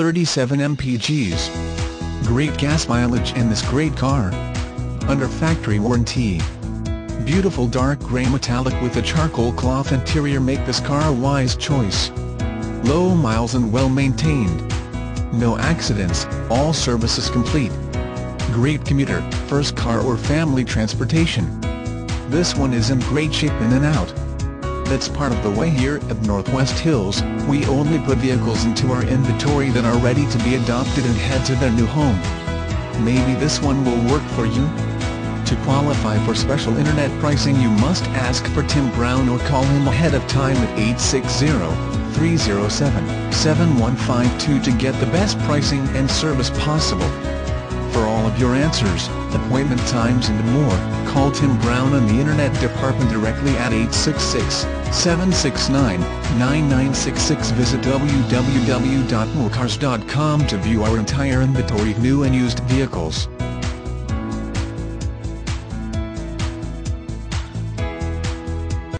37 mpgs. Great gas mileage in this great car. Under factory warranty. Beautiful dark grey metallic with a charcoal cloth interior make this car a wise choice. Low miles and well maintained. No accidents, all services complete. Great commuter, first car or family transportation. This one is in great shape in and out. That's part of the way here at Northwest Hills, we only put vehicles into our inventory that are ready to be adopted and head to their new home. Maybe this one will work for you? To qualify for special internet pricing you must ask for Tim Brown or call him ahead of time at 860-307-7152 to get the best pricing and service possible. Of your answers, appointment times and more, call Tim Brown and the Internet Department directly at 866-769-9966 Visit www.nwhcars.com to view our entire inventory of new and used vehicles.